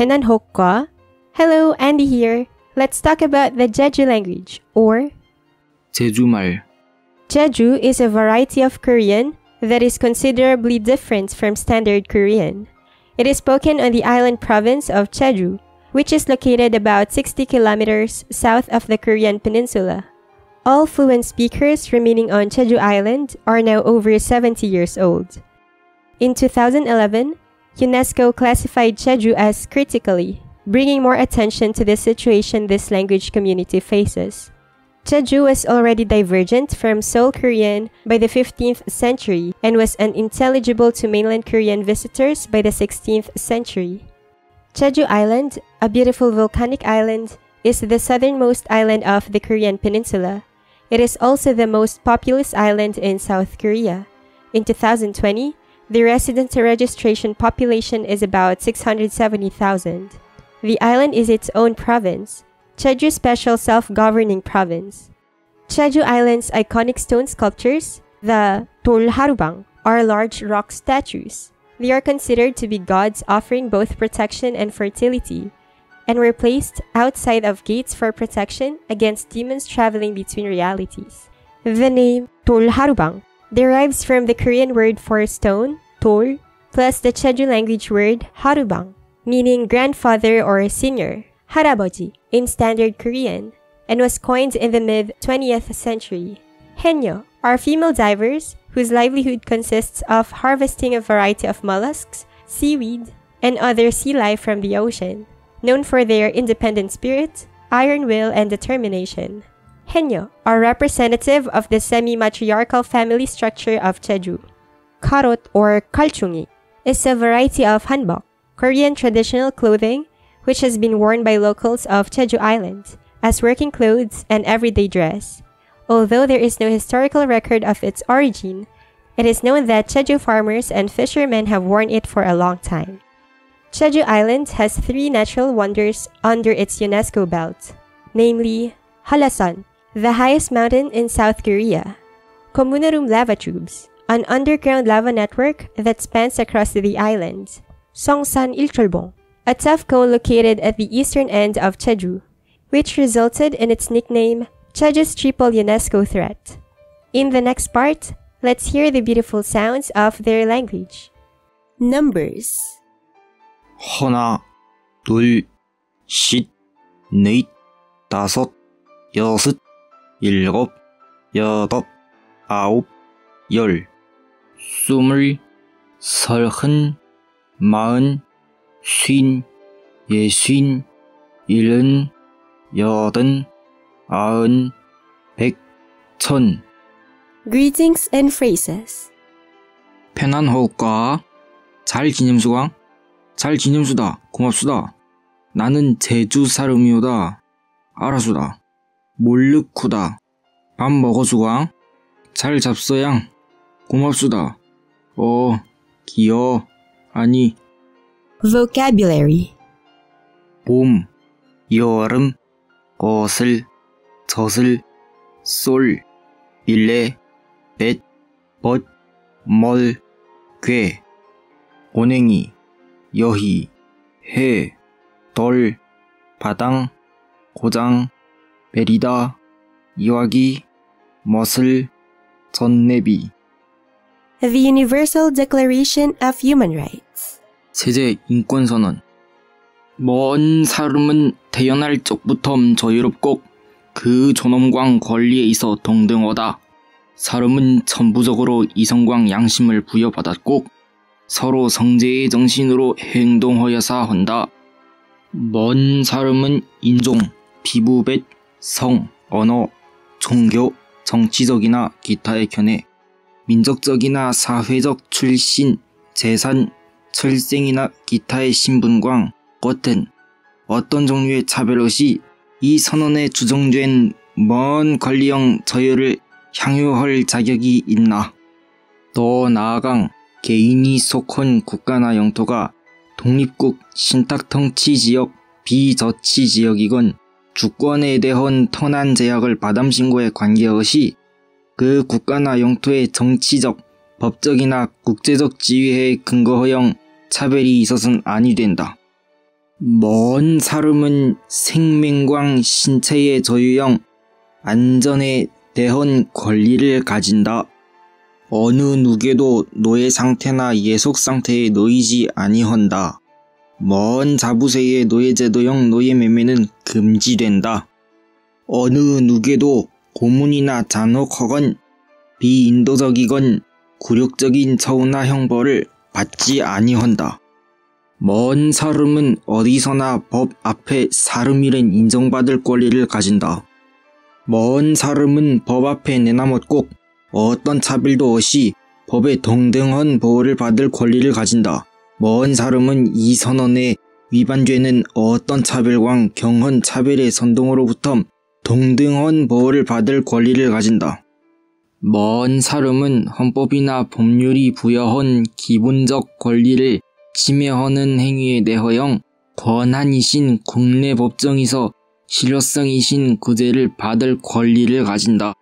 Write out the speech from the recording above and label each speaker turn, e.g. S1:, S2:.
S1: Penanhokwa. Hello, Andy here. Let's talk about the Jeju language, or
S2: 제주말,
S1: Jeju is a variety of Korean that is considerably different from Standard Korean. It is spoken on the island province of Jeju, which is located about 60 kilometers south of the Korean peninsula. All fluent speakers remaining on Jeju Island are now over 70 years old. In 2011, UNESCO classified Jeju as critically, bringing more attention to the situation this language community faces. Jeju was already divergent from Seoul Korean by the 15th century and was unintelligible to mainland Korean visitors by the 16th century. Jeju Island, a beautiful volcanic island, is the southernmost island of the Korean peninsula. It is also the most populous island in South Korea. In 2020, the resident registration population is about 670,000. The island is its own province, Jeju Special Self-Governing Province. Jeju Island's iconic stone sculptures, the Dolharubang, are large rock statues. They are considered to be gods offering both protection and fertility, and were placed outside of gates for protection against demons traveling between realities. The name Dolharubang derives from the Korean word for stone, tol, plus the Jeju language word harubang, meaning grandfather or senior, haraboji, in Standard Korean, and was coined in the mid 20th century. Henyo are female divers whose livelihood consists of harvesting a variety of mollusks, seaweed, and other sea life from the ocean, known for their independent spirit, iron will, and determination. Henyo are representative of the semi-matriarchal family structure of Jeju. Karot or kalchungi is a variety of hanbok, Korean traditional clothing, which has been worn by locals of Jeju Island as working clothes and everyday dress. Although there is no historical record of its origin, it is known that Jeju farmers and fishermen have worn it for a long time. Jeju Island has three natural wonders under its UNESCO belt, namely Halasan, the highest mountain in South Korea, Komunarum lava tubes, an underground lava network that spans across the island, Songsan Ilcholbong, a tough cone located at the eastern end of Jeju, which resulted in its nickname Jeju's triple UNESCO threat. In the next part, let's hear the beautiful sounds of their language. Numbers
S2: 하나, 둘, 셋, 넷, 다섯, 여섯, 일곱, 여덟, 아홉, 열, 스물, 서른, 마흔, 쉰, 예순, 일흔, 여든, 아흔, 백, 천.
S1: Greetings and phrases.
S2: 편한 호흡과 잘 지념수강 잘 지념수다 고맙수다 나는 제주 사람이오다 알아수다 몰르쿠다. 밥 먹어수강 잘 잡서양. 고맙수다. 어 기어 아니.
S1: Vocabulary.
S2: 봄. 여름. 거슬. 젖을. 쏠 빌레. 뱃 벗 멀 괴. 고냉이. 여희. 해. 덜. 바당. 고장 베리다 이와기 멋을 전내비
S1: The Universal Declaration of Human Rights.
S2: 세제 인권선언 먼 사람은 태어날 적부터 저유롭고 그 존엄광 권리에 있어 동등하다. 사람은 천부적으로 이성광 양심을 부여받았고 서로 성제의 정신으로 행동하여사 한다. 먼 사람은 인종, 피부벳, 성, 언어, 종교, 정치적이나 기타의 견해, 민족적이나 사회적 출신, 재산, 철생이나 기타의 신분광 같은 어떤 종류의 차별 없이 이 선언에 주정된 먼 권리형 자유를 향유할 자격이 있나. 더 나아가 개인이 속한 국가나 영토가 독립국 신탁통치 지역 비저치 지역이건 주권에 대한 터난 제약을 받am 신고에 관계없이 그 국가나 영토의 정치적, 법적이나 국제적 지위에 근거하여 차별이 있어서는 아니 된다. 먼 사람은 생명광 신체의 저유형 안전에 대한 권리를 가진다. 어느 누구도 노예 상태나 예속 상태에 놓이지 아니한다. 먼 자부세의 노예제도형 노예매매는 금지된다. 어느 누구도 고문이나 잔혹하건 비인도적이건 굴욕적인 처우나 형벌을 받지 아니한다. 먼 사람은 어디서나 법 앞에 사람이란 인정받을 권리를 가진다. 먼 사람은 법 앞에 내나못 꼭 어떤 차별도 없이 법의 동등한 보호를 받을 권리를 가진다. 먼 사람은 이 선언에 위반죄는 어떤 차별과 경헌 차별의 선동으로부터 동등한 보호를 받을 권리를 가진다. 먼 사람은 헌법이나 법률이 부여한 기본적 권리를 침해하는 행위에 대하여 권한이신 국내 법정에서 실효성이신 구제를 받을 권리를 가진다.